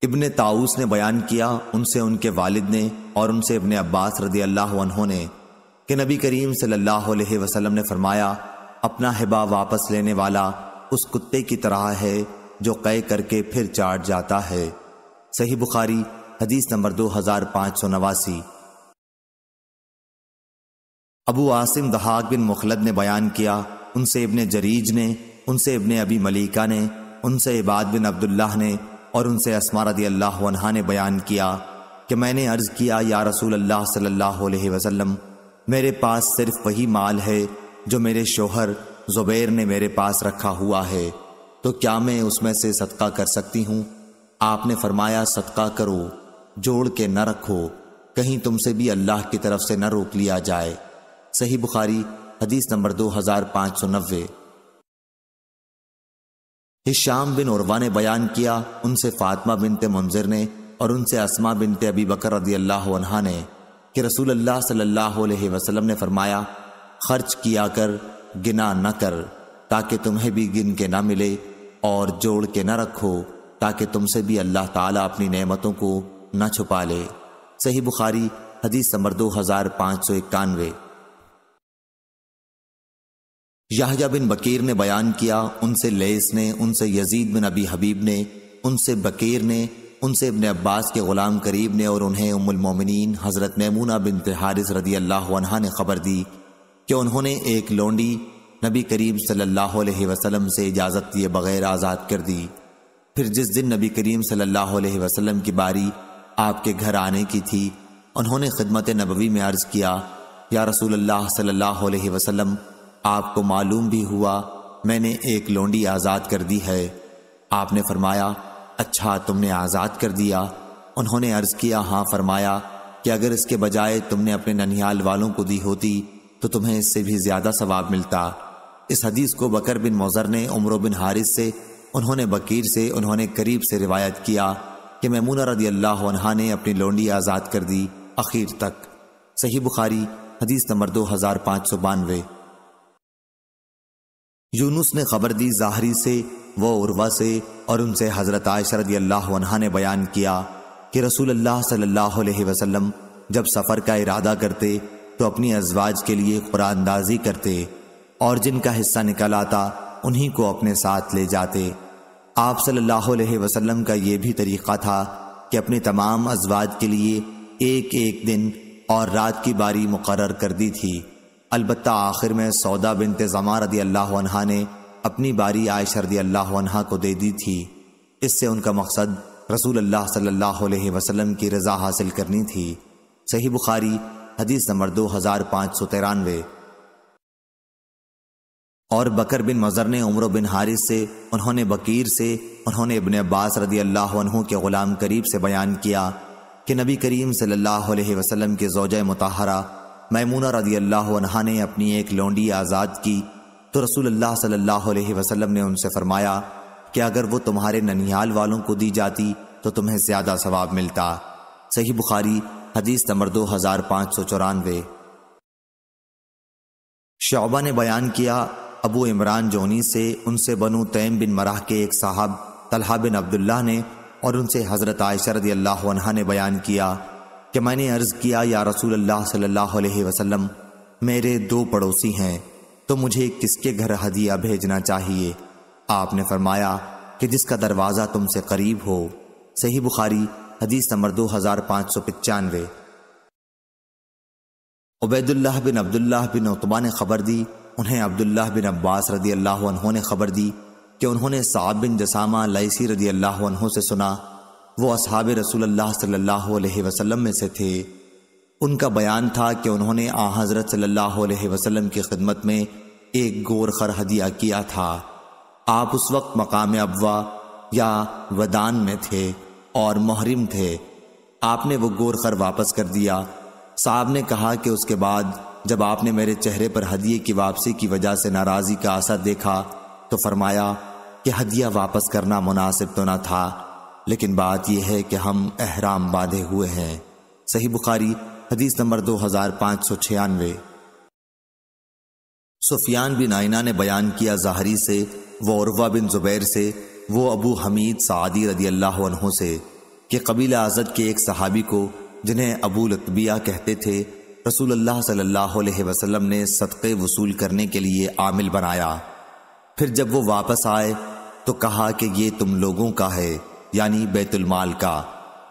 इब्ने ताऊस ने बयान किया, उनसे उनके वालिद ने और उनसे इब्ने अब्बास रदी अल्लाह ने कि नबी करीम सल्लल्लाहु अलैहि वसल्लम ने फरमाया, अपना हिबा वापस लेने वाला उस कुत्ते की तरह है जो कै करके फिर चाट जाता है। सही बुखारी हदीस नंबर दो हज़ार पाँच सौ नवासी। अबू आसिम दहाक बिन मुखलद ने बयान किया, उनसे इबन जरीज ने, उनसे इबन अबी मलिका ने, उनसे इबाद बिन अब्दुल्लाह ने और उनसे असमारदी अल्लाह ने बयान किया कि मैंने अर्ज़ किया, या रसूल अल्लाह सल्लल्लाहु अलैहि वसल्लम, मेरे पास सिर्फ़ वही माल है जो मेरे शोहर जुबैर ने मेरे पास रखा हुआ है। तो क्या मैं उसमें से सदका कर सकती हूँ? आपने फरमाया, सदका करो। जोड़ के न रखो। कहीं तुमसे भी अल्लाह की तरफ़ से न रोक लिया जाए। सही बुखारी, हदीस नंबर दो हज़ार पाँच सौ नब्बे। हिशाम बिन उर्वा ने बयान किया, उनसे फातिमा बिनते मुंजिर ने और उनसे असमा बिनते अबी बकर रदी अल्लाह ने कि रसूल अल्लाह सल्लल्लाहु अलैहि वसल्लम ने फरमाया, खर्च किया कर, गिना न कर, ताकि तुम्हें भी गिन के ना मिले और जोड़ के न रखो, ताकि तुमसे भी अल्लाह ताला अपनी नेमतों को न छुपा ले। सही बुखारी, हदीस नंबर दो हज़ार पाँच सौ इक्यानवे। याहया बिन बकीर ने बयान किया, उनसे लेस ने, उनसे यजीद बिन अबी हबीब ने, उनसे बकीर ने, उनसे इबन अब्बास के गुलाम करीब ने और उन्हें उमुलमोमिन हज़रत मैमूना बिन हारिस रदी अल्लाह ने खबर दी कि उन्होंने एक लोंडी नबी करीम सल्लल्लाहु अलैहि वसल्लम से इजाज़त दिए बगैर आज़ाद कर दी। फिर जिस दिन नबी करीम सल्लल्लाहु अलैहि वसल्लम की बारी आपके घर आने की थी। उन्होंने खिदमत नबवी में अर्ज़ किया, या रसूल अल्लाह सल्लल्लाहु अलैहि वसल्लम, आपको मालूम भी हुआ, मैंने एक लोंडी आज़ाद कर दी है। आपने फरमाया अच्छा तुमने आज़ाद कर दिया। उन्होंने अर्ज़ किया हाँ फरमाया कि अगर इसके बजाय तुमने अपने ननिहाल वालों को दी होती तो तुम्हें इससे भी ज़्यादा सवाब मिलता। इस हदीस को बकर बिन मौजर ने, उम्र बिन हारिस से, उन्होंने बकीर से, उन्होंने करीब से रिवायत किया। कि मैमूना रदी अल्लाह ने अपनी लोंडी आज़ाद कर दी आखिर तक। सही बुखारी, हदीस नंबर दो हज़ार पाँच सौ बानवे। यूनुस ने खबर दी जाहरी से, वो उर्वा से और उनसे हज़रत आयशा रदी अल्लाह ने बयान किया कि रसूल अल्लाह सल्लल्लाहु अलैहि वसल्लम जब सफ़र का इरादा करते तो अपनी अजवाज के लिए कुरानदाजी करते और जिनका हिस्सा निकल आता, उन्हीं को अपने साथ ले जाते। आप सल्लल्लाहु अलैहि वसल्लम का ये भी तरीक़ा था कि अपने तमाम अजवाज के लिए एक एक दिन और रात की बारी मुकर कर दी थी। अलबत् आखिर में सौदा बिनत जमा रदी अल्लाह ने अपनी बारी आयशा रदी अल्लाह को दे दी थी। इससे उनका मकसद रसूल अल्लाह सल्लल्लाहु अलैहि वसल्लम की रज़ा हासिल करनी थी। सही बुखारी, हदीस नंबर दो हज़ार पाँच सौ तिरानवे। और बकर बिन मजर ने उम्र बिन हारिस से, उन्होंने बकीर से, उन्होंने इबन अब्बास रदी अल्लाह के गुलाम करीब से बयान किया कि नबी करीम सल्लल्लाहु अलैहि वसल्लम के जोज मतहरा, मैमूना रदी अल्लाह ने अपनी एक लौंडी आज़ाद की। तो रसूल अल्लाह सल्लल्लाहु अलैहि वसल्लम ने उनसे फरमाया कि अगर वो तुम्हारे ननिहाल वालों को दी जाती तो तुम्हें ज़्यादा सवाब मिलता। सही बुखारी, हदीस नंबर दो हज़ार पाँच सौ चौरानवे। शौबा ने बयान किया अबू इमरान जोनी से उनसे बनु तैम बिन मराह के एक साहब, तलहा बिन अब्दुल्ला ने और उनसे हज़रत आयशा रदी ने बयान किया कि मैंने अर्ज़ किया, या रसूल अल्लाह सल्लल्लाहु अलैहि वसल्लम, मेरे दो पड़ोसी हैं तो मुझे किसके घर हदिया भेजना चाहिए? आपने फरमाया कि जिसका दरवाज़ा तुमसे करीब हो। सही बुखारी, हदीस नंबर दो हज़ार पाँच सौ पचानवे। उबैदुल्लाह बिन अब्दुल्लाह बिन उतबा ने खबर दी उन्हें अब्दुल्लाह बिन अब्बास रदी अल्लाह ने खबर दी कि उन्होंने साब बिन जसामा लईसी रदी अल्लाह से सुना। वो असहाब रसूल अल्लाह सल्लल्लाहु अलैहि वसल्लम में से थे। उनका बयान था कि उन्होंने आ हज़रत सल्लल्लाहु अलैहि वसल्लम की खिदमत में एक गोर खर हदिया किया था। आप उस वक्त मकाम अबवा या वदान में थे और महरिम थे। आपने वो गोर खर वापस कर दिया। साहब ने कहा कि उसके बाद जब आपने मेरे चेहरे पर हदिये की वापसी की वजह से नाराज़ी का असर देखा तो फरमाया कि हदिया वापस करना मुनासिब तो ना था, लेकिन बात यह है कि हम अहराम बांधे हुए हैं। सही बुखारी, हदीस नंबर दो हज़ार पाँच सौ छियानवे। सुफियान बिन आइना ने बयान किया जाहरी से, वो उर्वा बिन जुबैर से, वो अबू हमीद सादी रदी अल्लाह से, कि कबीला आज़द के एक सहाबी को, जिन्हें अबू लतबिया कहते थे रसूल अल्लाह सल्लल्लाहु अलैहि वसल्लम ने सदक़े वसूल करने के लिए आमिल बनाया। फिर जब वो वापस आए तो कहा कि ये तुम लोगों का है, यानी बैतुलमाल का,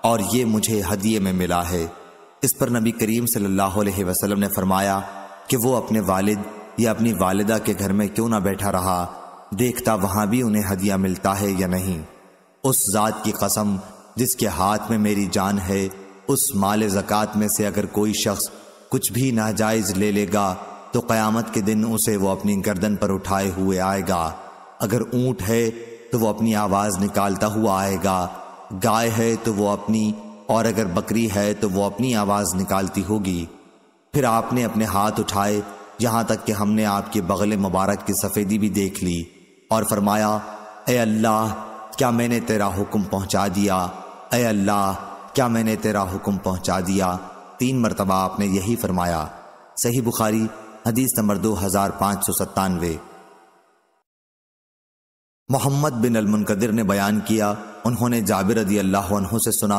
और ये मुझे हदिये में मिला है। इस पर नबी करीम सल्लल्लाहु अलैहि वसल्लम ने फरमाया कि वो अपने वालिद या अपनी वालिदा के घर में क्यों ना बैठा रहा, देखता वहाँ भी उन्हें हदिया मिलता है या नहीं। उस जात की कसम जिसके हाथ में मेरी जान है, उस माल जक़ात में से अगर कोई शख्स कुछ भी नाजायज ले लेगा तो क़यामत के दिन उसे वो अपनी गर्दन पर उठाए हुए आएगा। अगर ऊँट है तो वो अपनी आवाज़ निकालता हुआ आएगा। गाय है तो वो अपनी, और अगर बकरी है तो वो अपनी आवाज़ निकालती होगी। फिर आपने अपने हाथ उठाए, यहाँ तक कि हमने आपके बगल मुबारक की सफ़ेदी भी देख ली, और फरमाया, ए अल्लाह, क्या मैंने तेरा हुक्म पहुँचा दिया? ए अल्लाह, क्या मैंने तेरा हुक्म पहुँचा दिया? तीन मरतबा आपने यही फरमाया। सही बुखारी, हदीस नंबर दो हज़ार पाँच सौ सत्तानवे। मोहम्मद बिन अल मुनकदिर ने बयान किया, उन्होंने जाबिर रदी अल्लाह से सुना,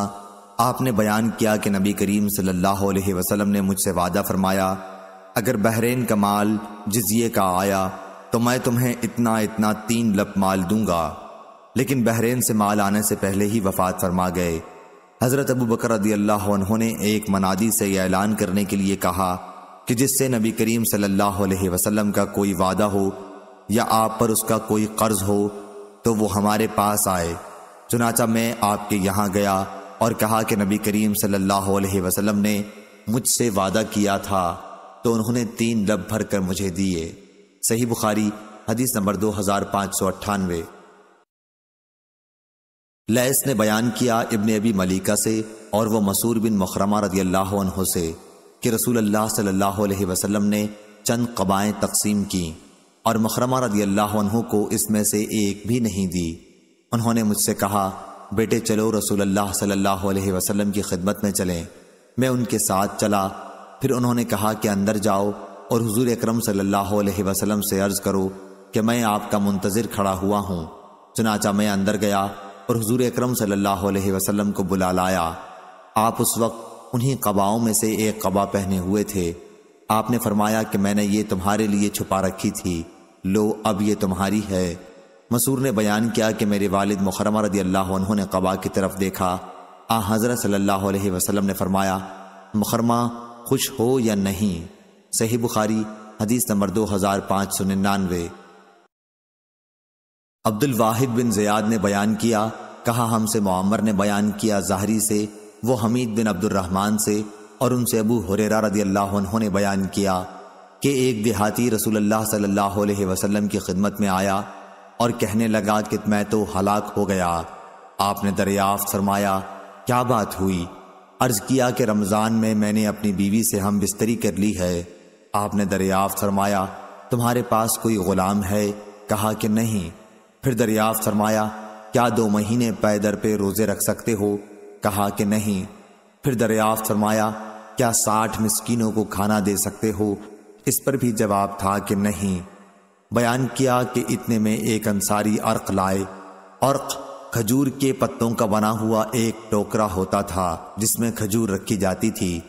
आपने बयान किया कि नबी करीम सल्लल्लाहु अलैहि वसल्लम ने मुझसे वादा फरमाया, अगर बहरेन का माल जजिए का आया तो मैं तुम्हें इतना इतना तीन लप माल दूँगा। लेकिन बहरेन से माल आने से पहले ही वफात फरमा गए। हज़रत अबू बकर ने एक मनादी से यह ऐलान करने के लिए कहा कि जिससे नबी करीम सल्लल्लाहु अलैहि वसल्लम का कोई वादा हो या आप पर उसका कोई कर्ज हो तो वो हमारे पास आए। चुनाचा मैं आपके यहाँ गया और कहा कि नबी करीम सल्लल्लाहु अलैहि वसल्लम ने मुझसे वादा किया था तो उन्होंने तीन लब भर कर मुझे दिए। सही बुखारी, हदीस नंबर दो हज़ार पाँच सौ अट्ठानवे। लैस ने बयान किया इब्ने अबी मलिका से और वह मसूर बिन मुखरमा रदी अल्लाह से कि रसूल अल्लाह सल्लल्लाहु अलैहि वसल्लम ने चंद कबाएँ तकसीम की और मुखरमा रदी अल्लाह को इसमें से एक भी नहीं दी। उन्होंने मुझसे कहा, बेटे, चलो रसूल अल्लाह सल्लल्लाहु अलैहि वसल्लम की खिदमत में चलें। मैं उनके साथ चला। फिर उन्होंने कहा कि अंदर जाओ और हुजूर अकरम सल्लल्लाहु अलैहि वसल्लम से अर्ज़ करो कि मैं आपका मुंतज़िर खड़ा हुआ हूँ। चुनाचा मैं अंदर गया और हुजूर अकरम वसल्लम को बुला लाया आप उस वक्त उन्हीं कबाओं में से एक कबा पहने हुए थे। आपने फरमाया कि मैंने ये तुम्हारे लिए छुपा रखी थी। लो, अब ये तुम्हारी है। मसूर ने बयान किया कि मेरे वालिद मुखरमा रदी अल्लाह उन्होंने कबा की तरफ़ देखा। आ, हज़रत सल्लल्लाहु अलैहि वसल्लम ने फरमाया मुखरमा खुश हो या नहीं? सही बुखारी, हदीस नंबर दो हज़ार पाँच सौ निन्यानवे। अब्दुल वाहिद बिन जयाद ने बयान किया, कहा, हमसे मोमर ने बयान किया जाहरी से, वो हमीद बिन अब्दुलरहमान से, और उनसे अबू हुरेरा रदी अल्लाह ने बयान किया कि एक देहाती रसूल अल्लाह सल्लल्लाहु अलैहि वसल्लम की खिदमत में आया और कहने लगा कि मैं तो हलाक हो गया। आपने दरियाफ्त फरमाया, क्या बात हुई? अर्ज़ किया कि रमज़ान में मैंने अपनी बीवी से हम बिस्तरी कर ली है। आपने दरियाफ्त फरमाया, तुम्हारे पास कोई गुलाम है? कहा कि नहीं। फिर दरियाफ्त फरमाया, क्या दो महीने पैदर पे रोज़े रख सकते हो? कहा कि नहीं। फिर दरियाफ्त फरमाया, क्या साठ मिस्किनों को खाना दे सकते हो? इस पर भी जवाब था कि नहीं। बयान किया कि इतने में एक अंसारी अर्क लाए। अर्क खजूर के पत्तों का बना हुआ एक टोकरा होता था, जिसमें खजूर रखी जाती थी।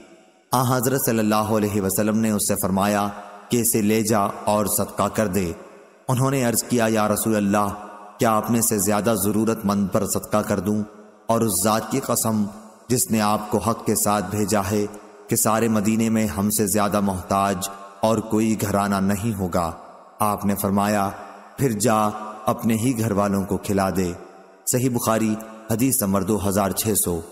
आ हज़रत सल्लल्लाहु अलैहि वसल्लम ने उससे फरमाया कि इसे ले जा और सदका कर दे। उन्होंने अर्ज़ किया, या रसूल अल्लाह क्या आपने से ज़्यादा जरूरतमंद पर सदका कर दूँ? और उस जात की कसम, जिसने आपको हक के साथ भेजा है, कि सारे मदीने में हमसे ज़्यादा मोहताज और कोई घराना नहीं होगा। आपने फरमाया, फिर जा, अपने ही घर वालों को खिला दे। सही बुखारी, हदीस नंबर दो हज़ार छह सौ।